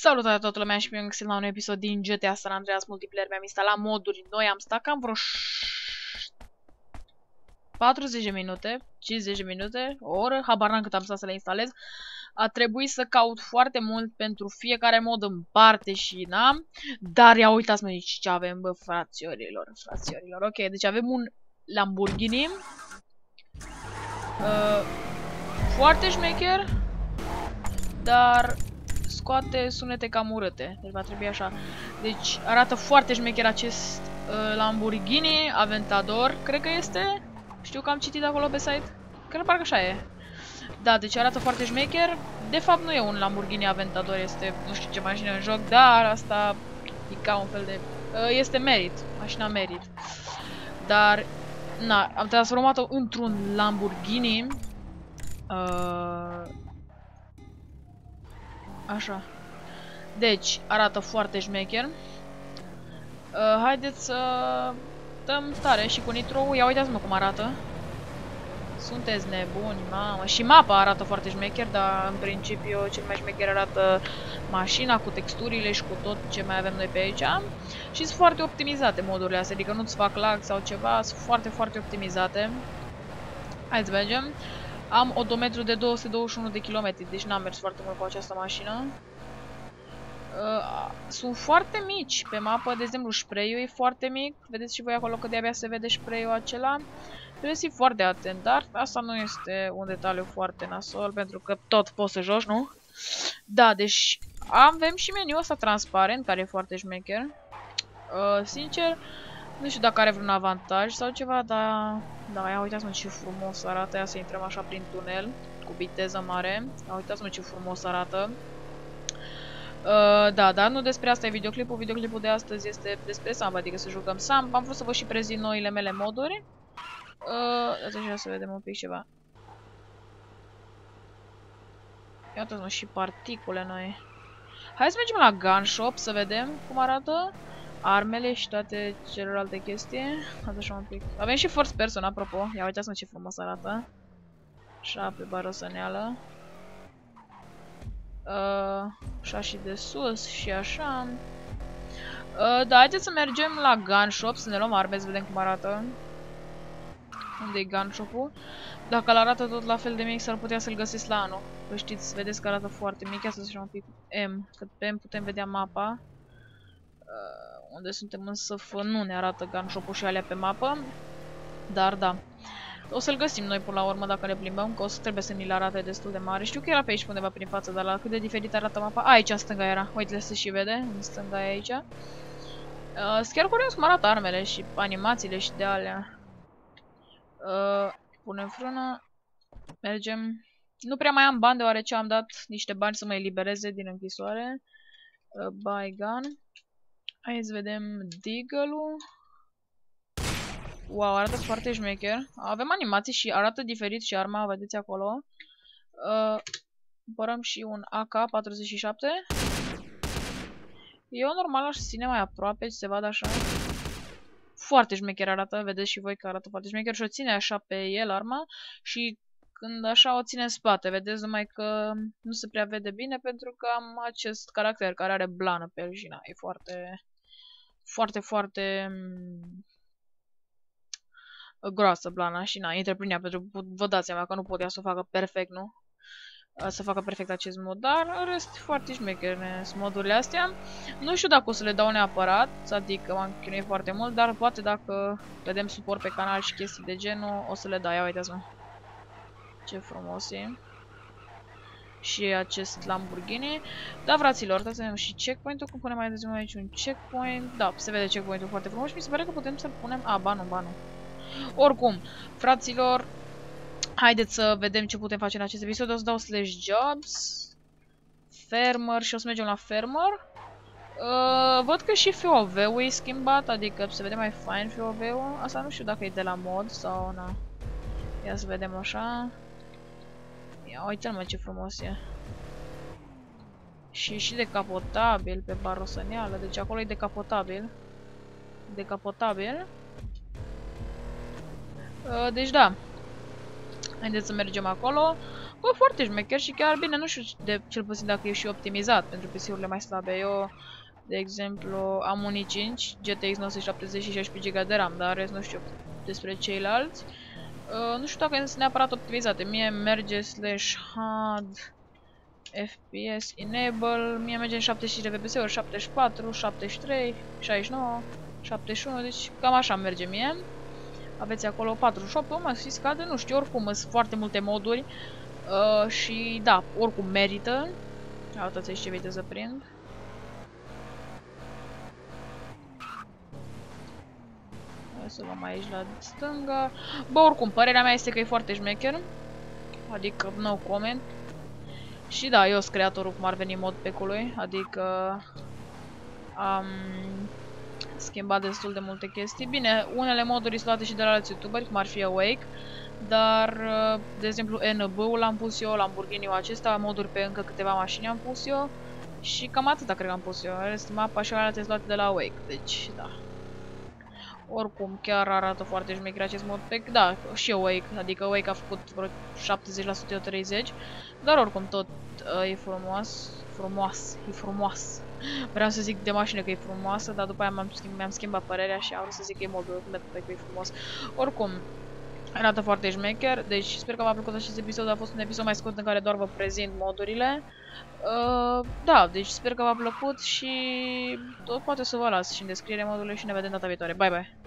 Salutare toată lumea și bine la un episod din GTA San Andreas Multiplayer. Mi-am instalat moduri noi, am stat cam vreo 40 de minute, 50 de minute, o oră, habar n-am cât am stat să le instalez. A trebuit să caut foarte mult pentru fiecare mod în parte și n-am. Dar ia uitați-mă aici ce avem, bă, frațiorilor, frațiorilor. Ok, deci avem un Lamborghini. Uh, foarte șmecher. Dar scoate sunete cam urâte. Deci va trebui așa. Deci arată foarte șmecher acest uh, Lamborghini Aventador, cred că este. Știu că am citit acolo pe site. Cred că parcă așa e. Da, deci arată foarte șmecher. De fapt nu e un Lamborghini Aventador, este nu știu ce mașină în joc, dar asta e ca un fel de... Uh, este Merit, mașina Merit. Dar, na, am transformat-o într-un Lamborghini. Uh, Așa. Deci, arată foarte șmecher. Uh, haideți să dăm tare și cu nitro. Ia uitați-mă cum arată. Sunteți nebuni, mamă. Și mapa arată foarte șmecher, dar în principiu cel mai șmecher arată mașina cu texturile și cu tot ce mai avem noi pe aici. Și sunt foarte optimizate modurile astea, adică nu-ți fac lag sau ceva, sunt foarte, foarte optimizate. Hai să mergem. Am odometru de 221 de km, deci n-am mers foarte mult cu această mașină. Uh, sunt foarte mici pe mapă, de exemplu spray-ul e foarte mic, vedeți și voi acolo că de-abia se vede spray-ul acela. Trebuie să fii foarte atent, dar asta nu este un detaliu foarte nasol, pentru că tot poți să joci, nu? Da, deci avem și meniul ăsta transparent, care e foarte șmecher. Uh, sincer, nu știu dacă are vreun avantaj sau ceva, dar... Da, ia uitați-mă ce frumos arată, ia să intrăm așa prin tunel, cu viteză mare. Ia uitați-mă ce frumos arată. Uh, da, dar nu despre asta e videoclipul. Videoclipul de astăzi este despre Samp, adică să jucăm Samp. Am vrut să vă și prezint noile mele moduri. Uh, așa să vedem un pic ceva. Ia uitați-mă și particule noi. Hai să mergem la gun shop să vedem cum arată armele și toate celelalte chestii. Asta așa un pic. Avem și first person, apropo. Ia uitați-mă ce frumos arată. Așa, pe barosăneală. Uh, așa și de sus și așa. Uh, da, haideți să mergem la gun shop să ne luăm arme, să vedem cum arată. Unde e gun shop-ul? Dacă îl arată tot la fel de mic, s-ar putea să-l găsesc la anul. Că știți, vedeți că arată foarte mic. Ia să așa un pic M, că pe M putem vedea mapa. Uh, unde suntem însă nu ne arată gunshop-ul și alea pe mapă. Dar da. O să-l găsim noi până la urmă dacă ne plimbăm, că o să trebuie să ni-l arate destul de mare. Știu că era pe aici undeva prin față, dar la cât de diferit arată mapa. A, aici în stânga era. Uite, se și vede. În stânga e aici. Uh, chiar curios cum arată armele și animațiile și de alea. Uh, punem frână. Mergem. Nu prea mai am bani deoarece am dat niște bani să mă elibereze din închisoare. Uh, buy gun. Hai să vedem Deagle-ul. Wow, arată foarte șmecher. Avem animații și arată diferit și arma, vedeți acolo. Uh, cumpărăm și un AK-47. Eu normal aș ține mai aproape și se vadă așa. Foarte șmecher arată, vedeți și voi că arată foarte șmecher și o ține așa pe el arma și când așa o ține în spate, vedeți numai că nu se prea vede bine pentru că am acest caracter care are blană pe el și na, e foarte foarte, foarte mm, groasă blana și na, intră prin ea pentru că vă dați seama că nu putea să o facă perfect, nu? Să facă perfect acest mod, dar în rest foarte șmecher sunt modurile astea. Nu știu dacă o să le dau neapărat, adică m-am chinuit foarte mult, dar poate dacă vedem suport pe canal și chestii de genul, o să le dau. Ia uitați-mă. Ce frumos e și acest Lamborghini. Da, fraților, să vedem și checkpoint-ul, cum punem mai devreme aici un checkpoint. Da, se vede checkpoint-ul foarte frumos și mi se pare că putem să punem... A, ba nu, ba nu. Oricum, fraților, haideți să vedem ce putem face în acest episod. O să dau slash jobs, farmer și o să mergem la farmer. Uh, văd că și FOV-ul e schimbat, adică se vede mai fine FOV-ul. Asta nu știu dacă e de la mod sau na. Ia să vedem așa. Ia uite-mă ce frumos e. Și și decapotabil pe barosăneală, deci acolo e decapotabil. Decapotabil. Uh, deci da. Haideți să mergem acolo. Bă, foarte șmecher și chiar bine, nu știu de cel puțin dacă e și optimizat pentru PC-urile mai slabe. Eu, de exemplu, am un i5, GTX 970 și 16 GB de RAM, dar rest nu știu despre ceilalți. Uh, nu știu dacă sunt neapărat optimizate. Mie merge slash HUD FPS enable, mie merge în 75 de FPS-uri, 74, 73, 69, 71, deci cam așa merge mie. Aveți acolo 48, o mă și scade, nu știu, oricum sunt foarte multe moduri uh, și da, oricum merită. Uitați ce viteză prind. Hai să luăm aici la stânga. Bă, oricum, părerea mea este că e foarte șmecher. Adică, no comment. Și da, eu sunt creatorul cum ar veni mod pecului, adică am schimbat destul de multe chestii. Bine, unele moduri sunt luate și de la alți youtuberi, cum ar fi Awake, dar, de exemplu, NB-ul l-am pus eu, Lamborghini-ul acesta, moduri pe încă câteva mașini am pus eu și cam atâta cred că am pus eu. Rest mapa și alea luate de la Awake, deci da. Oricum, chiar arată foarte șmecher acest modpack. Da, și Awake, adică Awake a făcut vreo 70%, eu 30%. Dar oricum, tot uh, e frumos. Frumos, e frumos. Vreau să zic de mașină că e frumoasă, dar după aia mi-am schimbat, schimbat părerea și am vrut să zic că e modul modpack că e frumos. Oricum, arată foarte șmecher, deci sper că v-a plăcut acest episod, a fost un episod mai scurt în care doar vă prezint modurile. Uh, da, deci sper că v-a plăcut și tot poate să vă las și în descriere modurile și ne vedem data viitoare. Bye bye!